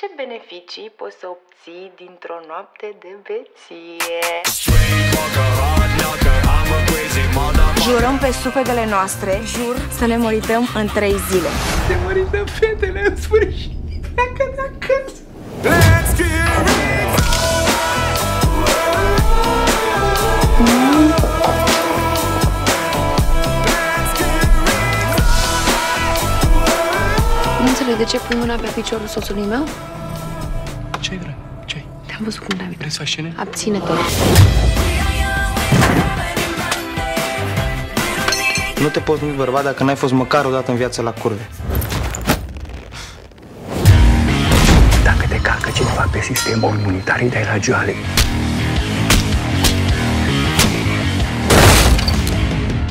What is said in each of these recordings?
Ce beneficii poți să obții dintr-o noapte de beție? Jurăm pe sufletele noastre, jur să ne mărităm în trei zile. Te mărităm fetele în sfârșit. Dacă, dacă. Let's get Nu înțeleg de ce pui mâna pe piciorul soțului meu? Ce-i vrea? Ce-i? Te-am văzut cum David. Vrei să faci scene? Abține-te. Nu te poți numi bărbat dacă n-ai fost măcar o dată în viață la curve. Dacă te calcă cineva pe sistemul imunitar, îi dai la joale.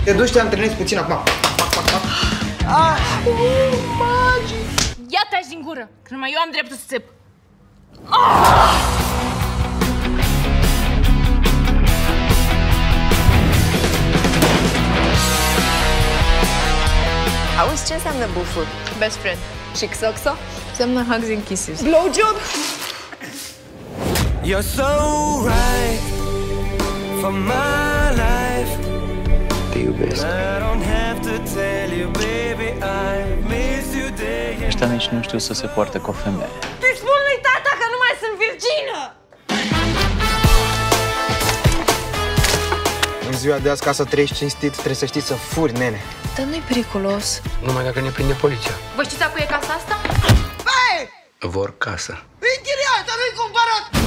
Te duci, te antrenezi puțin acum. Ia taci din gură, că numai eu am dreptul să țip. Auzi ce înseamnă buful? Best friend. Și xoxo? Înseamnă hugs and kisses. Blowjob? You're so right for my life. Te iubesc. I don't have to tell you, baby, I miss you day and Ăștia nici nu știu să se poarte cu o femeie. Îi spun lui tata că nu mai sunt virgină! În ziua de azi, ca să trăiești cinstit, trebuie să știi să furi, nene. Dar nu-i periculos. Numai dacă ne prinde poliția. Vă știți a cui e casa asta? Vor casă. Băi băieți,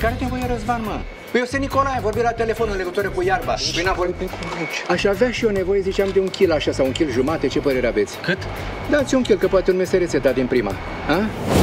care te voie Răzvan, mă? Păi eu sunt Nicolae, am vorbit la telefon în legătură cu iarba. Păi n-am vorbit cu Aș avea și eu nevoie, ziceam, de un kil așa sau un kil jumate, ce părere aveți? Cât? Dați un kil, că poate un meserețe dat din prima. A?